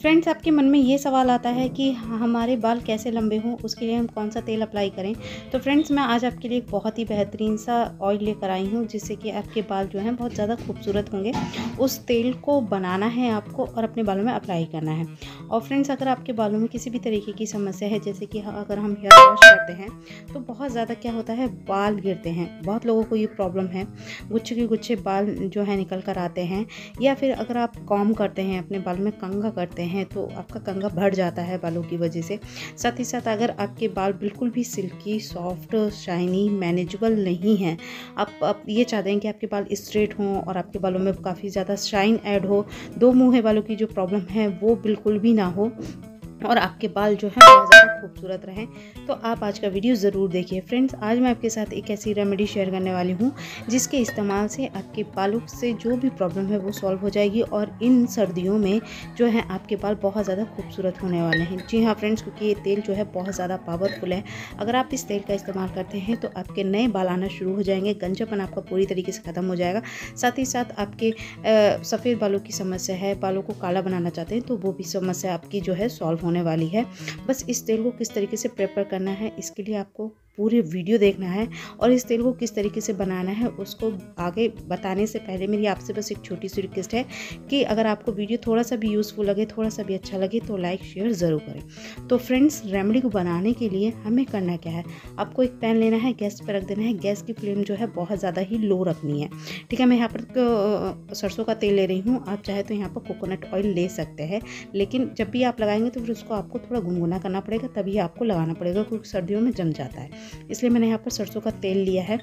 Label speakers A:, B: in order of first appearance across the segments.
A: Friends आपके मन में ये सवाल आता है कि हमारे बाल कैसे लंबे हों, उसके लिए हम कौन सा तेल अप्लाई करें? तो फ्रेंड्स मैं आज आपके लिए एक बहुत ही बेहतरीन सा ऑयल लेकर आई हूँ, जिससे कि आपके बाल जो हैं बहुत ज़्यादा खूबसूरत होंगे। उस तेल को बनाना है आपको और अपने बालों में अप्लाई करना है। और फ्रेंड्स अगर आपके बालों में किसी भी तरीके की समस्या है, जैसे कि अगर हम हेयर वॉश करते हैं तो बहुत ज़्यादा क्या होता है, बाल गिरते हैं। बहुत लोगों को ये प्रॉब्लम है। गुच्छे के गुच्छे बाल जो है निकल कर आते हैं, या फिर अगर आप कॉम करते हैं, अपने बालों में कंगा करते हैं तो आपका कंगा बढ़ जाता है बालों की वजह से। साथ ही साथ अगर आपके बाल बिल्कुल भी सिल्की, सॉफ्ट, शाइनी, मैनेजेबल नहीं हैं, आप आप ये चाहते हैं कि आपके बाल स्ट्रेट हों और आपके बालों में काफ़ी ज़्यादा शाइन ऐड हो, दो मुँह बालों की जो प्रॉब्लम है, वो बिल्कुल भी ना हो और आपके बाल जो है बहुत ज़्यादा खूबसूरत रहें। तो आप आज का वीडियो ज़रूर देखिए। फ्रेंड्स, आज मैं आपके साथ एक ऐसी रेमेडी शेयर करने वाली हूँ, जिसके इस्तेमाल से आपके बालों से जो भी प्रॉब्लम है, वो सॉल्व हो जाएगी और इन सर्दियों में जो है, आपके बाल बहुत ज़्यादा खूबसूरत होने वाले हैं। जी हाँ फ्रेंड्स, क्योंकि ये तेल जो है, बहुत ज़्यादा पावरफुल है। अगर आप इस तेल का इस्तेमाल करते हैं तो आपके नए बाल आना शुरू हो जाएँगे, गंजापन आपका पूरी तरीके से ख़त्म हो जाएगा। साथ ही साथ आपके सफ़ेद बालों की समस्या है, बालों को काला बनाना चाहते हैं तो वो भी समस्या आपकी जो है सॉल्व होने वाली है। बस इस तेल को किस तरीके से प्रेपर करना है, इसके लिए आपको पूरे वीडियो देखना है और इस तेल को किस तरीके से बनाना है उसको आगे बताने से पहले मेरी आपसे बस एक छोटी सी रिक्वेस्ट है कि अगर आपको वीडियो थोड़ा सा भी यूज़फुल लगे, थोड़ा सा भी अच्छा लगे तो लाइक शेयर ज़रूर करें। तो फ्रेंड्स रेमेडी को बनाने के लिए हमें करना क्या है? आपको एक पैन लेना है गैस पर रख देना है। गैस की फ्लेम जो है बहुत ज़्यादा ही लो रखनी है। ठीक है, मैं यहाँ पर सरसों का तेल ले रही हूँ। आप चाहे तो यहाँ पर कोकोनट ऑयल ले सकते हैं, लेकिन जब भी आप लगाएँगे तो फिर उसको आपको थोड़ा गुनगुना करना पड़ेगा, तभी आपको लगाना पड़ेगा, क्योंकि सर्दियों में जम जाता है। इसलिए मैंने यहाँ पर सरसों का तेल लिया है।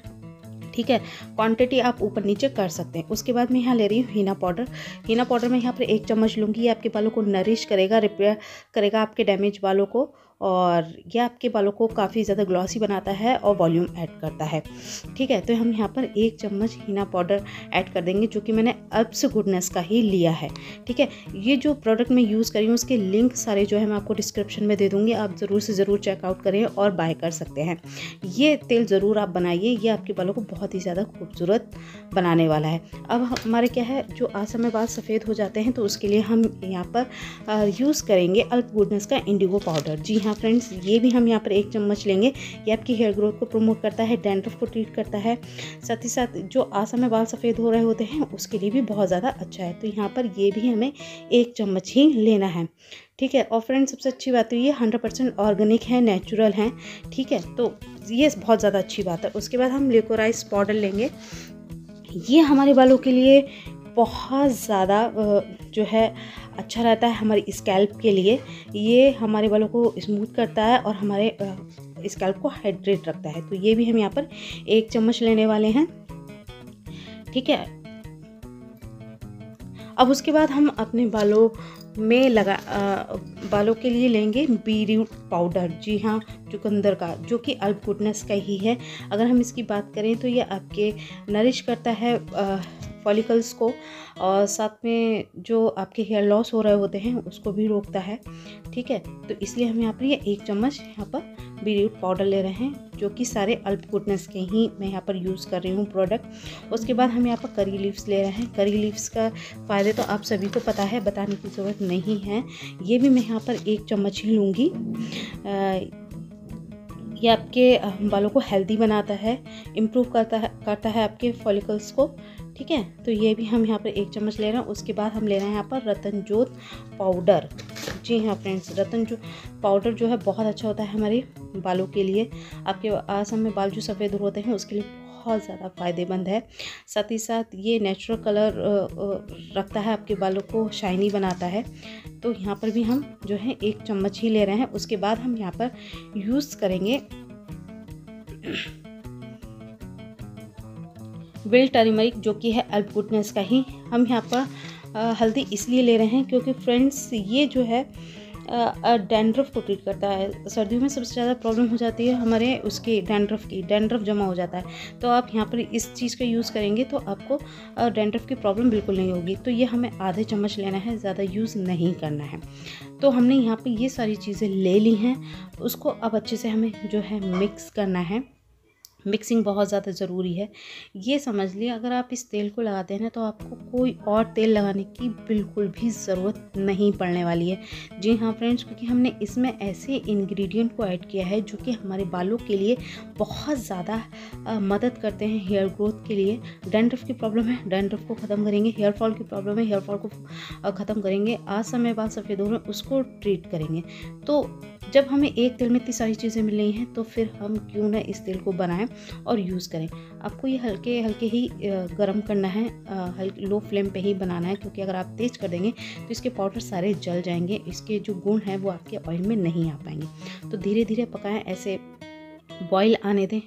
A: ठीक है? क्वांटिटी आप ऊपर नीचे कर सकते हैं। उसके बाद मैं यहाँ ले रही हूँ हीना पाउडर हीना पाउडर मैं यहाँ पर एक चम्मच लूँगी। ये आपके बालों को नरिश करेगा रिपेयर करेगा आपके डैमेज बालों को। और ये आपके बालों को काफ़ी ज़्यादा ग्लॉसी बनाता है और वॉल्यूम ऐड करता है। ठीक है तो हम यहाँ पर एक चम्मच हीना पाउडर ऐड कर देंगे, जो कि मैंने अब्स गुडनेस का ही लिया है। ठीक है, ये जो प्रोडक्ट मैं यूज़ करी हूँ, उसके लिंक सारे जो है मैं आपको डिस्क्रिप्शन में दे दूँगी, आप ज़रूर से ज़रूर चेकआउट करें और बाय कर सकते हैं। ये तेल ज़रूर आप बनाइए, ये आपके बालों को बहुत ही ज़्यादा खूबसूरत बनाने वाला है। अब हमारे क्या है, जो आसम में बाल सफ़ेद हो जाते हैं तो उसके लिए हम यहाँ पर यूज़ करेंगे अल्प गुडनेस का इंडिगो पाउडर जी हाँ फ्रेंड्स ये भी हम यहाँ पर एक चम्मच लेंगे। ये आपकी हेयर ग्रोथ को प्रमोट करता है डेंड्रफ को ट्रीट करता है। साथ ही साथ जो आसम में बाल सफ़ेद हो रहे होते हैं, उसके लिए भी बहुत ज़्यादा अच्छा है। तो यहाँ पर ये भी हमें एक चम्मच ही लेना है। ठीक है? और फ्रेंड्स सबसे अच्छी बात तो ये हंड्रेड परसेंट ऑर्गेनिक है नेचुरल हैं। ठीक है? तो ये बहुत ज़्यादा अच्छी बात है। उसके बाद हम लेकोराइस पाउडर लेंगे। ये हमारे बालों के लिए बहुत ज़्यादा जो है अच्छा रहता है हमारी स्कैल्प के लिए। ये हमारे बालों को स्मूथ करता है और हमारे स्कैल्प को हाइड्रेट रखता है। तो ये भी हम यहाँ पर एक चम्मच लेने वाले हैं। ठीक है? अब उसके बाद हम अपने बालों में लगा आ, बालों के लिए लेंगे बीरूट पाउडर जी हाँ चुकंदर का जो कि अल्प गुडनेस का ही है। अगर हम इसकी बात करें तो ये आपके नरिश करता है आ, फॉलिकल्स को, और साथ में जो आपके हेयर लॉस हो रहे होते हैं, उसको भी रोकता है, ठीक है? तो इसलिए हम यहाँ पर ये एक चम्मच यहाँ पर बीरूट पाउडर ले रहे हैं, जो कि सारे अल्प गुडनेस के ही मैं यहाँ पर यूज़ कर रही हूँ प्रोडक्ट उसके बाद हम यहाँ पर करी लीव्स ले रहे हैं। करी लीव्स का फ़ायदे तो आप सभी को पता है, बताने की ज़रूरत नहीं है। ये भी मैं यहाँ पर एक चम्मच ही लूँगी। ये आपके बालों को हेल्दी बनाता है इम्प्रूव करता है करता है आपके फॉलिकल्स को, ठीक है? तो ये भी हम यहाँ पर एक चम्मच ले रहे हैं, उसके बाद हम ले रहे हैं यहाँ पर रतन जोत पाउडर जी हाँ फ्रेंड्स रतन जो पाउडर जो है बहुत अच्छा होता है हमारे बालों के लिए। आपके आसम में बाल जो सफ़ेद होते हैं, उसके लिए बहुत ज़्यादा फ़ायदेमंद है। साथ ही साथ ये नेचुरल कलर रखता है आपके बालों को शाइनी बनाता है। तो यहाँ पर भी हम जो है एक चम्मच ही ले रहे हैं। उसके बाद हम यहाँ पर यूज़ करेंगे विल टर्मरिक जो कि है अल्प गुडनेस का ही। हम यहाँ पर हल्दी इसलिए ले रहे हैं क्योंकि फ्रेंड्स ये जो है डैंड्रफ को ट्रीट करता है। सर्दियों में सबसे ज़्यादा प्रॉब्लम हो जाती है हमारे उसके डेंड्रफ की, डेंड्रफ जमा हो जाता है। तो आप यहाँ पर इस चीज़ का यूज़ करेंगे तो आपको डेंड्रफ की प्रॉब्लम बिल्कुल नहीं होगी। तो ये हमें आधे चम्मच लेना है, ज़्यादा यूज़ नहीं करना है। तो हमने यहाँ पर ये सारी चीज़ें ले ली हैं। उसको अब अच्छे से हमें जो है मिक्स करना है। मिक्सिंग बहुत ज़्यादा ज़रूरी है। ये समझ लिए अगर आप इस तेल को लगाते हैं तो आपको कोई और तेल लगाने की बिल्कुल भी ज़रूरत नहीं पड़ने वाली है। जी हाँ फ्रेंड्स, क्योंकि हमने इसमें ऐसे इंग्रेडिएंट को ऐड किया है, जो कि हमारे बालों के लिए बहुत ज़्यादा मदद करते हैं हेयर ग्रोथ के लिए। डेंड्रफ की प्रॉब्लम है, डेंड्रफ को ख़त्म करेंगे, हेयर फॉल की प्रॉब्लम है, हेयर फॉल को ख़त्म करेंगे आज समय बाद सफ़ेद हो रहे उसको ट्रीट करेंगे। तो जब हमें एक तेल में इतनी सारी चीज़ें मिल रही हैं तो फिर हम क्यों ना इस तेल को बनाएँ और यूज़ करें। आपको ये हल्के हल्के ही गर्म करना है हल्के लो फ्लेम पे ही बनाना है, क्योंकि अगर आप तेज़ कर देंगे तो इसके पाउडर सारे जल जाएँगे, इसके जो गुण हैं वो आपके ऑयल में नहीं आ पाएँगे। तो धीरे धीरे पकाएँ, ऐसे बॉयल आने दें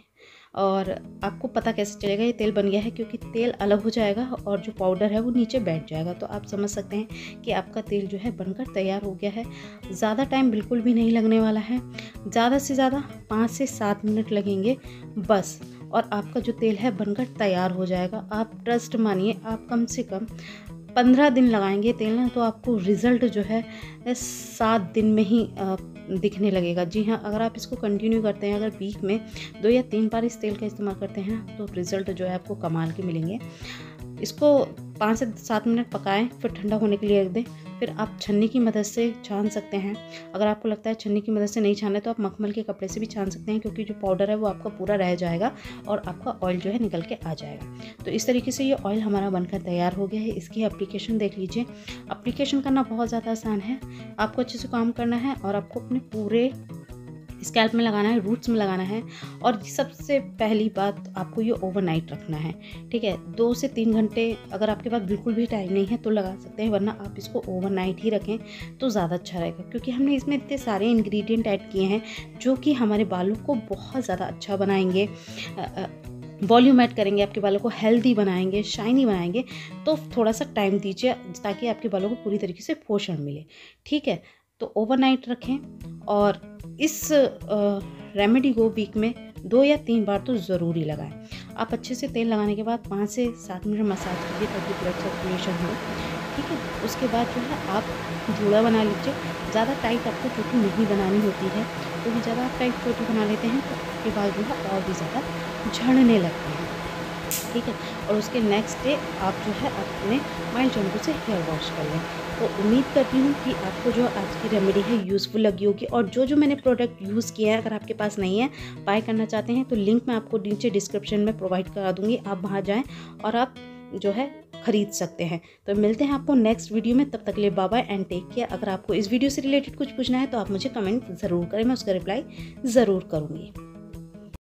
A: और आपको पता कैसे चलेगा, ये तेल बन गया है क्योंकि तेल अलग हो जाएगा और जो पाउडर है वो नीचे बैठ जाएगा। तो आप समझ सकते हैं कि आपका तेल जो है बनकर तैयार हो गया है। ज़्यादा टाइम बिल्कुल भी नहीं लगने वाला है। ज़्यादा से ज़्यादा पाँच से सात मिनट लगेंगे, बस। और आपका जो तेल है बनकर तैयार हो जाएगा। आप ट्रस्ट मानिए, आप कम से कम पंद्रह दिन लगाएँगे तेल ना तो आपको रिज़ल्ट जो है, सात दिन में ही दिखने लगेगा। जी हाँ अगर आप इसको कंटिन्यू करते हैं, अगर वीक में दो या तीन बार इस तेल का इस्तेमाल करते हैं तो रिज़ल्ट जो है आपको कमाल के मिलेंगे। इसको पाँच से सात मिनट पकाएँ, फिर ठंडा होने के लिए रख दें। फिर आप छन्नी की मदद से छान सकते हैं। अगर आपको लगता है छन्नी की मदद से नहीं छाना तो आप मखमल के कपड़े से भी छान सकते हैं, क्योंकि जो पाउडर है वो आपका पूरा रह जाएगा और आपका ऑयल जो है निकल के आ जाएगा। तो इस तरीके से ये ऑयल हमारा बनकर तैयार हो गया है। इसकी अप्लीकेशन देख लीजिए। अप्लीकेशन करना बहुत ज़्यादा आसान है। आपको अच्छे से काम करना है और आपको अपने पूरे स्कैल्प में लगाना है, रूट्स में लगाना है और सबसे पहली बात आपको ये ओवरनाइट रखना है, ठीक है? दो से तीन घंटे अगर आपके पास बिल्कुल भी टाइम नहीं है तो लगा सकते हैं, वरना आप इसको ओवरनाइट ही रखें तो ज़्यादा अच्छा रहेगा। क्योंकि हमने इसमें इतने सारे इन्ग्रीडियंट ऐड किए हैं जो कि हमारे बालों को बहुत ज़्यादा अच्छा बनाएँगे वॉल्यूम ऐड करेंगे, आपके बालों को हेल्दी बनाएँगे शाइनी बनाएँगे तो थोड़ा सा टाइम दीजिए ताकि आपके बालों को पूरी तरीके से पोषण मिले, ठीक है? तो ओवरनाइट रखें और इस रेमेडी को वीक में दो या तीन बार तो ज़रूरी लगाएँ। आप अच्छे से तेल लगाने के बाद पाँच से सात मिनट मसाज कीजिए ताकि ब्लड सर्कुलेशन हो, ठीक है? उसके बाद जो है आप जूड़ा बना लीजिए। ज़्यादा टाइट आपको चोटी नहीं बनानी होती है, क्योंकि तो ज़्यादा आप टाइट चोटी बना लेते हैं तो आपके बाद जो है और भी ज़्यादा झड़ने लगते हैं। ठीक है? और उसके नेक्स्ट डे आप जो है अपने माइल्ड शैम्पू से हेयर वॉश कर लें। तो उम्मीद करती हूँ कि आपको जो आज की रेमेडी है यूज़फुल लगी होगी और जो जो मैंने प्रोडक्ट यूज़ किया है, अगर आपके पास नहीं है बाय करना चाहते हैं तो लिंक मैं आपको नीचे डिस्क्रिप्शन में प्रोवाइड करा दूँगी। आप वहाँ जाएँ और आप जो है खरीद सकते हैं। तो मिलते हैं आपको नेक्स्ट वीडियो में। तब तक लिए बाबा एंड टेक केयर अगर आपको इस वीडियो से रिलेटेड कुछ पूछना है तो आप मुझे कमेंट ज़रूर करें। मैं उसका रिप्लाई ज़रूर करूँगी।